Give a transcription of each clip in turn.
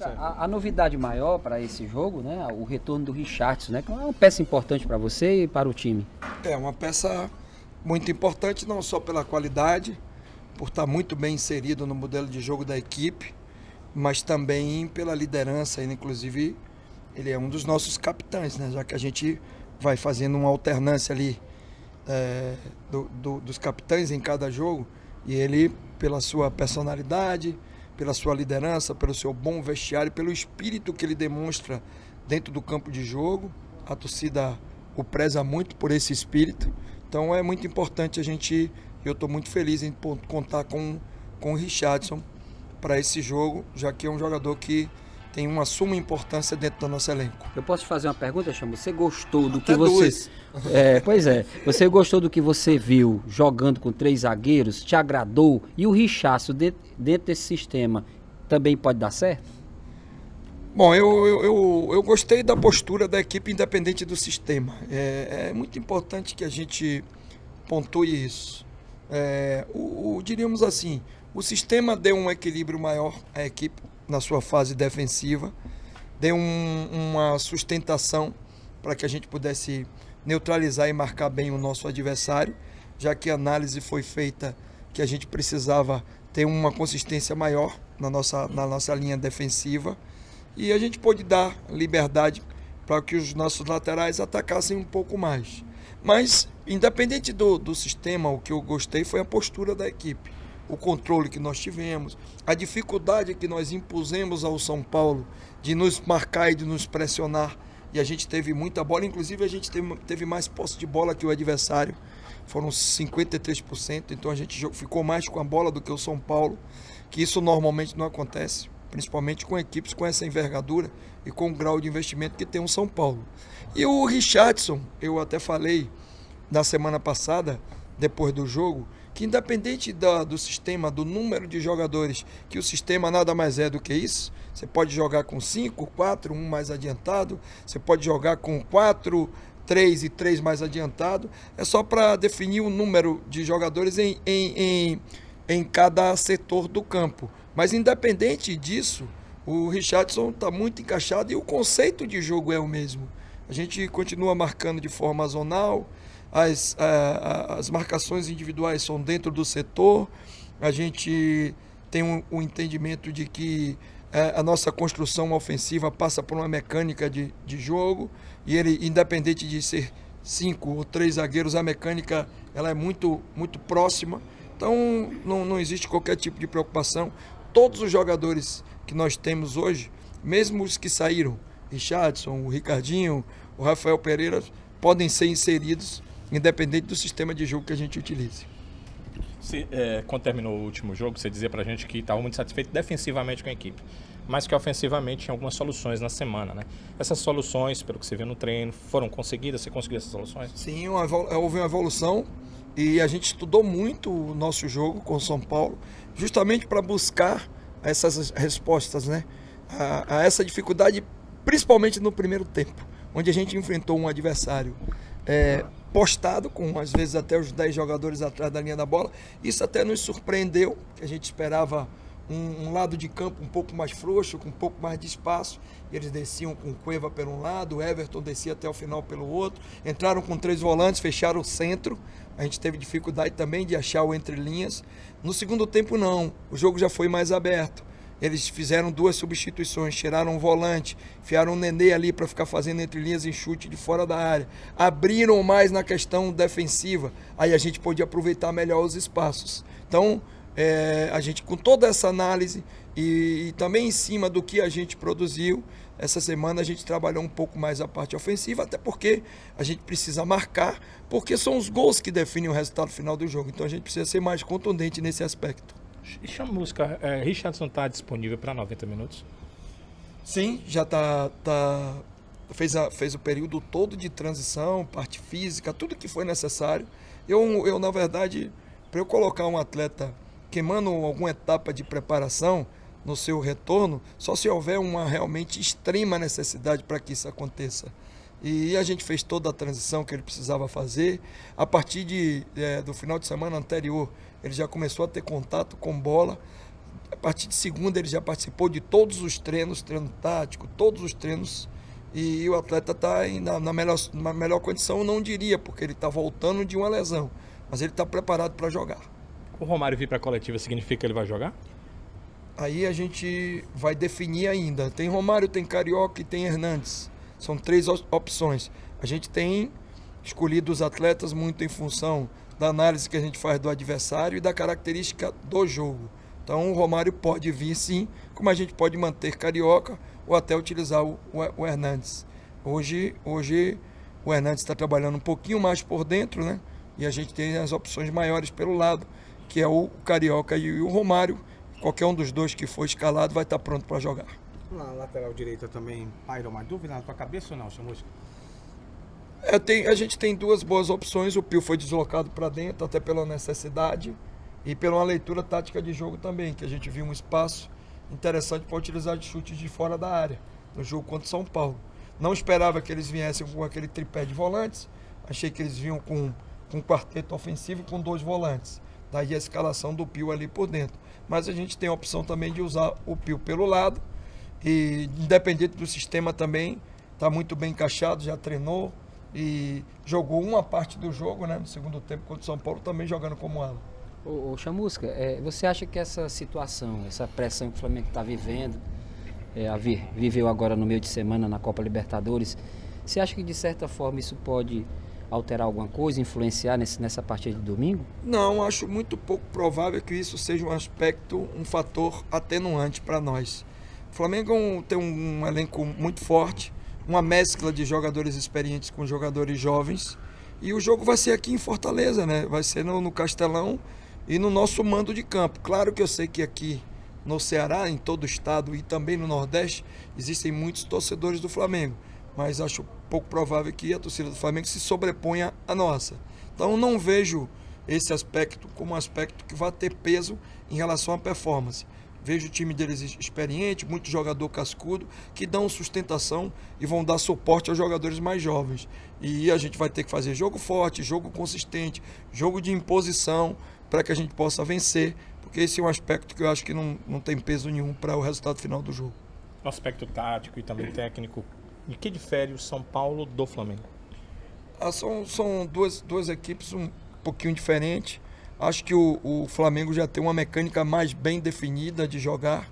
A, a novidade maior para esse jogo, né, o retorno do Richardson, né, que é uma peça importante para você e para o time. É uma peça muito importante, não só pela qualidade, por estar muito bem inserido no modelo de jogo da equipe, mas também pela liderança. Inclusive, ele é um dos nossos capitães, né? já que a gente vai fazendo uma alternância ali é, do, do, dos capitães em cada jogo. E ele, pela sua personalidade, pela sua liderança, pelo seu bom vestiário, pelo espírito que ele demonstra dentro do campo de jogo, a torcida o preza muito por esse espírito. Então é muito importante a gente, eu estou muito feliz em contar com, com o Richardson para esse jogo, já que é um jogador que tem uma suma importância dentro do nosso elenco. Eu posso te fazer uma pergunta, Chamo? Você gostou do Até que você. É, pois é. Você gostou do que você viu jogando com três zagueiros? Te agradou? E o Richaço dentro, dentro desse sistema também pode dar certo? Bom, eu, eu, eu, eu, gostei da postura da equipe independente do sistema. É, é muito importante que a gente pontue isso. É, o, o, diríamos assim, o sistema deu um equilíbrio maior à equipe na sua fase defensiva, deu um, uma sustentação para que a gente pudesse neutralizar e marcar bem o nosso adversário, já que a análise foi feita que a gente precisava ter uma consistência maior na nossa, na nossa linha defensiva e a gente pôde dar liberdade para que os nossos laterais atacassem um pouco mais. Mas, independente do, do sistema, o que eu gostei foi a postura da equipe o controle que nós tivemos, a dificuldade que nós impusemos ao São Paulo de nos marcar e de nos pressionar. E a gente teve muita bola, inclusive a gente teve, teve mais posse de bola que o adversário, foram 53%, então a gente ficou mais com a bola do que o São Paulo, que isso normalmente não acontece, principalmente com equipes com essa envergadura e com o grau de investimento que tem o São Paulo. E o Richardson, eu até falei na semana passada, depois do jogo, que independente da, do sistema, do número de jogadores, que o sistema nada mais é do que isso, você pode jogar com 5, 4, um mais adiantado, você pode jogar com 4, 3 e 3 mais adiantado, é só para definir o número de jogadores em, em, em, em cada setor do campo. Mas independente disso, o Richardson está muito encaixado e o conceito de jogo é o mesmo. A gente continua marcando de forma zonal, as, as marcações individuais são dentro do setor, a gente tem um, um entendimento de que é, a nossa construção ofensiva passa por uma mecânica de, de jogo e ele, independente de ser cinco ou três zagueiros, a mecânica ela é muito, muito próxima. Então não, não existe qualquer tipo de preocupação. Todos os jogadores que nós temos hoje, mesmo os que saíram, Richardson, o Ricardinho, o Rafael Pereira, podem ser inseridos independente do sistema de jogo que a gente utilize. Se, é, quando terminou o último jogo, você dizia pra gente que estava muito satisfeito defensivamente com a equipe, mas que ofensivamente tinha algumas soluções na semana, né? Essas soluções, pelo que você viu no treino, foram conseguidas? Você conseguiu essas soluções? Sim, uma, houve uma evolução e a gente estudou muito o nosso jogo com o São Paulo, justamente para buscar essas respostas, né? A, a, essa dificuldade, principalmente no primeiro tempo, onde a gente enfrentou um adversário é, postado, com às vezes até os 10 jogadores atrás da linha da bola. Isso até nos surpreendeu, que a gente esperava um, um, lado de campo um pouco mais frouxo, com um pouco mais de espaço. Eles desciam com Cueva por um lado, Everton descia até o final pelo outro. Entraram com três volantes, fecharam o centro. A gente teve dificuldade também de achar o entre linhas. No segundo tempo, não. O jogo já foi mais aberto. Eles fizeram duas substituições, tiraram um volante, enfiaram um Nenê ali para ficar fazendo entre linhas em chute de fora da área. Abriram mais na questão defensiva. Aí a gente podia aproveitar melhor os espaços. Então, é, a gente, com toda essa análise e, e, também em cima do que a gente produziu, essa semana a gente trabalhou um pouco mais a parte ofensiva, até porque a gente precisa marcar, porque são os gols que definem o resultado final do jogo. Então a gente precisa ser mais contundente nesse aspecto. E a música, é, Richardson está disponível para 90 minutos? Sim, já está. Tá, fez, a, fez o período todo de transição, parte física, tudo que foi necessário. Eu, eu na verdade, para eu colocar um atleta queimando alguma etapa de preparação no seu retorno, só se houver uma realmente extrema necessidade para que isso aconteça. E a gente fez toda a transição que ele precisava fazer. A partir de, é, do final de semana anterior, ele já começou a ter contato com bola. A partir de segunda ele já participou de todos os treinos, treino tático, todos os treinos. E o atleta está na, na, melhor, na melhor condição, não diria, porque ele está voltando de uma lesão. Mas ele está preparado para jogar. O Romário vir para a coletiva significa que ele vai jogar? Aí a gente vai definir ainda. Tem Romário, tem Carioca e tem Hernandes. São três opções. A gente tem escolhido os atletas muito em função da análise que a gente faz do adversário e da característica do jogo. Então o Romário pode vir sim, como a gente pode manter Carioca ou até utilizar o, o, o Hernandes. Hoje, hoje o Hernandes está trabalhando um pouquinho mais por dentro, né? E a gente tem as opções maiores pelo lado, que é o Carioca e o Romário. Qualquer um dos dois que for escalado vai estar pronto para jogar. Na lateral direita também paira uma dúvida na tua cabeça ou não, Chamusca? É, tem, a gente tem duas boas opções. O Pio foi deslocado para dentro, até pela necessidade e pela uma leitura tática de jogo também, que a gente viu um espaço interessante para utilizar de chutes de fora da área no jogo contra o São Paulo. Não esperava que eles viessem com aquele tripé de volantes, achei que eles vinham com, com um quarteto ofensivo com dois volantes. Daí a escalação do Pio ali por dentro. Mas a gente tem a opção também de usar o Pio pelo lado. E independente do sistema também, está muito bem encaixado, já treinou, e jogou uma parte do jogo, né, no segundo tempo contra o São Paulo, também jogando como ala. Ô, ô Chamusca, é, você acha que essa situação, essa pressão que o Flamengo está vivendo, é, a vi, viveu agora no meio de semana na Copa Libertadores, você acha que de certa forma isso pode alterar alguma coisa, influenciar nesse, nessa partida de domingo? Não, acho muito pouco provável que isso seja um aspecto, um fator atenuante para nós. O Flamengo tem um elenco muito forte, uma mescla de jogadores experientes com jogadores jovens. E o jogo vai ser aqui em Fortaleza, né? Vai ser no, no Castelão e no nosso mando de campo. Claro que eu sei que aqui no Ceará, em todo o estado e também no Nordeste, existem muitos torcedores do Flamengo. Mas acho pouco provável que a torcida do Flamengo se sobreponha à nossa. Então não vejo esse aspecto como um aspecto que vai ter peso em relação à performance. Vejo o time deles experiente, muito jogador cascudo, que dão sustentação e vão dar suporte aos jogadores mais jovens. E a gente vai ter que fazer jogo forte, jogo consistente, jogo de imposição para que a gente possa vencer, porque esse é um aspecto que eu acho que não, não tem peso nenhum para o resultado final do jogo. No aspecto tático e também técnico, de que difere o São Paulo do Flamengo? Ah, são são duas, duas equipes um pouquinho diferentes. Acho que o, o Flamengo já tem uma mecânica mais bem definida de jogar.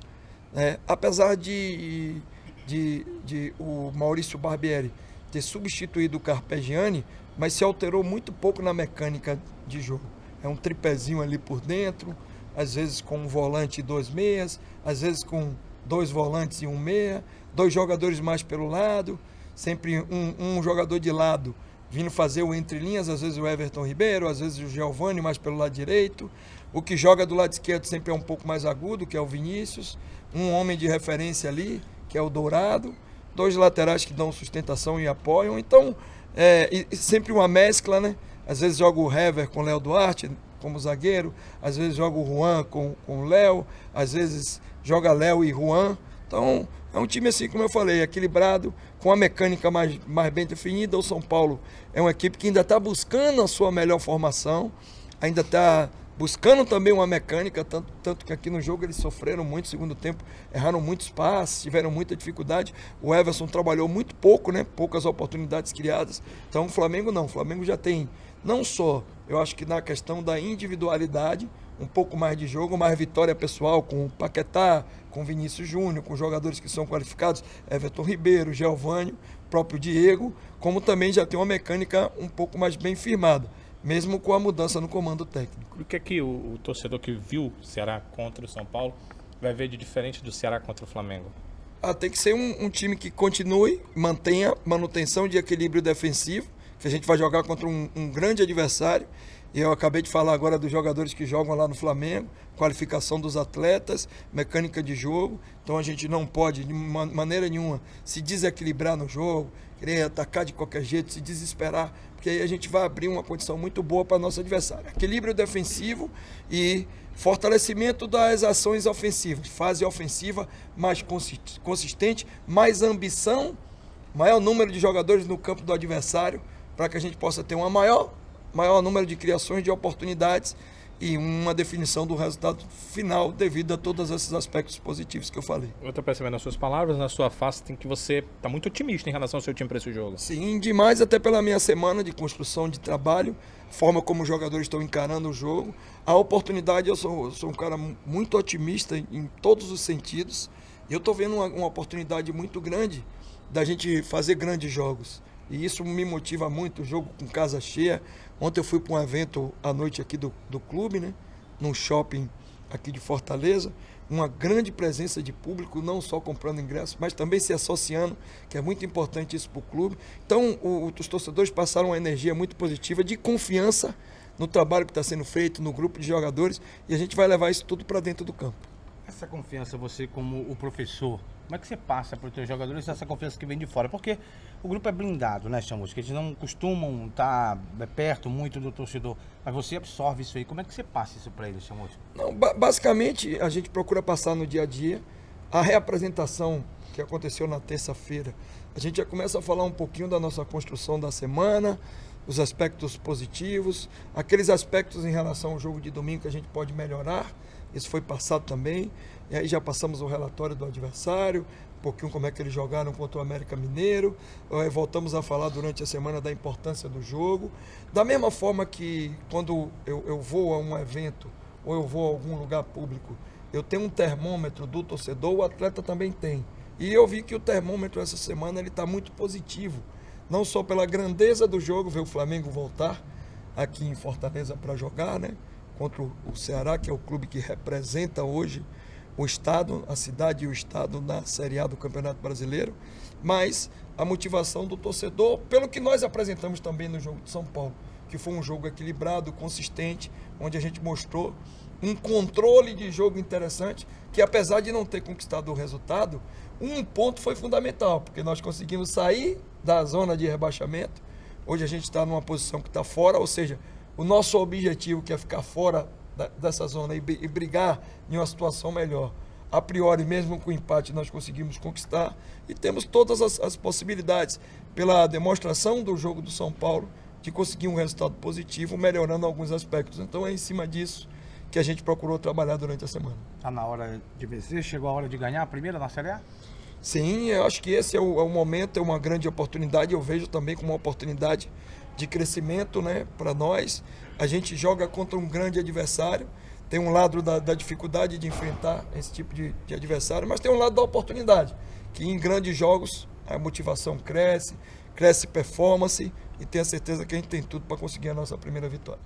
Né? Apesar de, de, de o Maurício Barbieri ter substituído o Carpegiani, mas se alterou muito pouco na mecânica de jogo. É um tripézinho ali por dentro, às vezes com um volante e dois meias, às vezes com dois volantes e um meia, dois jogadores mais pelo lado, sempre um, um jogador de lado vindo fazer o entre linhas, às vezes o Everton Ribeiro, às vezes o Giovani mais pelo lado direito. O que joga do lado esquerdo sempre é um pouco mais agudo, que é o Vinícius. Um homem de referência ali, que é o Dourado. Dois laterais que dão sustentação e apoiam. Então, é, sempre uma mescla, né? Às vezes joga o Hever com o Léo Duarte como zagueiro, às vezes joga o Juan com, com o Léo, às vezes joga Léo e Juan. Então, é um time assim, como eu falei, equilibrado, com a mecânica mais, mais bem definida. O São Paulo é uma equipe que ainda está buscando a sua melhor formação, ainda está buscando também uma mecânica, tanto, tanto que aqui no jogo eles sofreram muito segundo tempo, erraram muitos passes, tiveram muita dificuldade. O Everson trabalhou muito pouco, né? poucas oportunidades criadas. Então o Flamengo não, o Flamengo já tem não só, eu acho que na questão da individualidade, um pouco mais de jogo, mais vitória pessoal com o Paquetá, com Vinícius Júnior, com jogadores que são qualificados, Everton Ribeiro, Geovânio, próprio Diego, como também já tem uma mecânica um pouco mais bem firmada, mesmo com a mudança no comando técnico. O que é que o, o torcedor que viu o Ceará contra o São Paulo vai ver de diferente do Ceará contra o Flamengo? Ah, tem que ser um, um time que continue, mantenha manutenção de equilíbrio defensivo, que a gente vai jogar contra um, um grande adversário eu acabei de falar agora dos jogadores que jogam lá no Flamengo, qualificação dos atletas, mecânica de jogo. Então a gente não pode, de maneira nenhuma, se desequilibrar no jogo, querer atacar de qualquer jeito, se desesperar, porque aí a gente vai abrir uma condição muito boa para nosso adversário. Equilíbrio defensivo e fortalecimento das ações ofensivas, fase ofensiva mais consistente, mais ambição, maior número de jogadores no campo do adversário, para que a gente possa ter uma maior maior número de criações de oportunidades e uma definição do resultado final devido a todos esses aspectos positivos que eu falei. Eu estou percebendo nas suas palavras, na sua face, tem que você está muito otimista em relação ao seu time para esse jogo. Sim, demais, até pela minha semana de construção de trabalho, forma como os jogadores estão encarando o jogo. A oportunidade, eu sou, eu sou um cara muito otimista em todos os sentidos. Eu estou vendo uma, uma oportunidade muito grande da gente fazer grandes jogos. E isso me motiva muito, jogo com casa cheia. Ontem eu fui para um evento à noite aqui do, do clube, né? Num shopping aqui de Fortaleza. Uma grande presença de público, não só comprando ingressos, mas também se associando, que é muito importante isso para o clube. Então, o, os torcedores passaram uma energia muito positiva, de confiança no trabalho que está sendo feito, no grupo de jogadores, e a gente vai levar isso tudo para dentro do campo. Essa confiança, você como o professor, como é que você passa para os seus jogadores essa confiança que vem de fora? Porque o grupo é blindado, né, Chamus? Que eles não costumam estar tá perto muito do torcedor. Mas você absorve isso aí. Como é que você passa isso para eles, Chamus? Não, basicamente, a gente procura passar no dia a dia. A reapresentação que aconteceu na terça-feira, a gente já começa a falar um pouquinho da nossa construção da semana, os aspectos positivos, aqueles aspectos em relação ao jogo de domingo que a gente pode melhorar. Isso foi passado também. E aí já passamos o relatório do adversário, um pouquinho como é que eles jogaram contra o América Mineiro. voltamos a falar durante a semana da importância do jogo. Da mesma forma que quando eu, eu vou a um evento ou eu vou a algum lugar público, eu tenho um termômetro do torcedor, o atleta também tem. E eu vi que o termômetro essa semana ele está muito positivo. Não só pela grandeza do jogo, ver o Flamengo voltar aqui em Fortaleza para jogar, né? Contra o Ceará, que é o clube que representa hoje o Estado, a cidade e o Estado na Série A do Campeonato Brasileiro, mas a motivação do torcedor, pelo que nós apresentamos também no jogo de São Paulo, que foi um jogo equilibrado, consistente, onde a gente mostrou um controle de jogo interessante, que apesar de não ter conquistado o resultado, um ponto foi fundamental, porque nós conseguimos sair da zona de rebaixamento. Hoje a gente está numa posição que está fora, ou seja, o nosso objetivo que é ficar fora dessa zona e, e brigar em uma situação melhor. A priori, mesmo com o empate, nós conseguimos conquistar e temos todas as, as possibilidades, pela demonstração do jogo do São Paulo, de conseguir um resultado positivo, melhorando alguns aspectos. Então é em cima disso que a gente procurou trabalhar durante a semana. Está na hora de vencer? Chegou a hora de ganhar a primeira na Série A? Sim, eu acho que esse é o, é o momento, é uma grande oportunidade. Eu vejo também como uma oportunidade de crescimento né, para nós. A gente joga contra um grande adversário. Tem um lado da, da dificuldade de enfrentar esse tipo de, de adversário, mas tem um lado da oportunidade, que em grandes jogos a motivação cresce, cresce performance e tenho certeza que a gente tem tudo para conseguir a nossa primeira vitória.